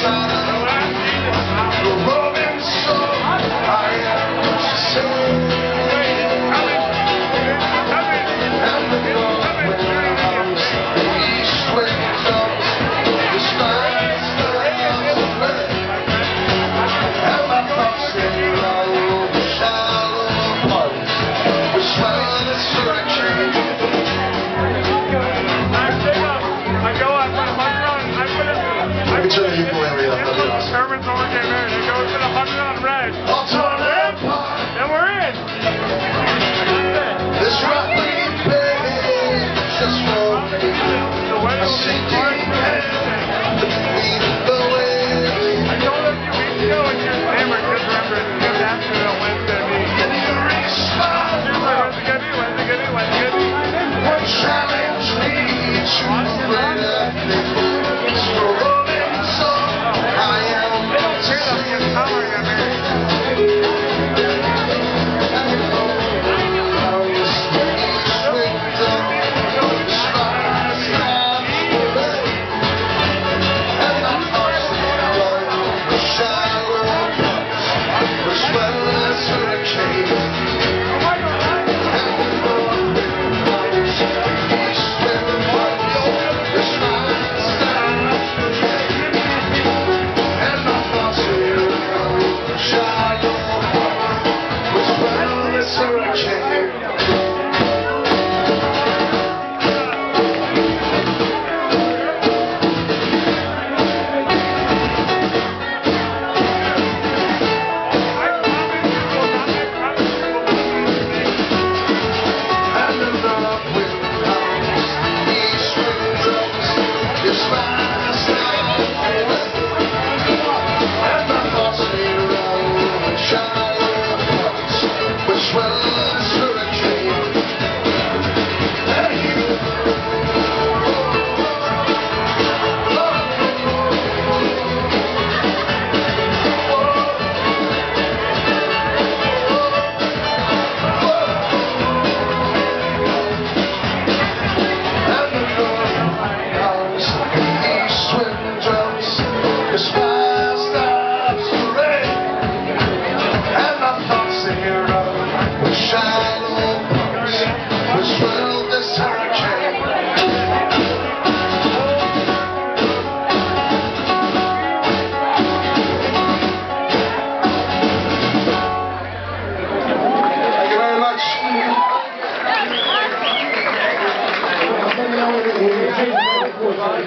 Thank you. Sherman's only getting married. Goes to the 100 on red.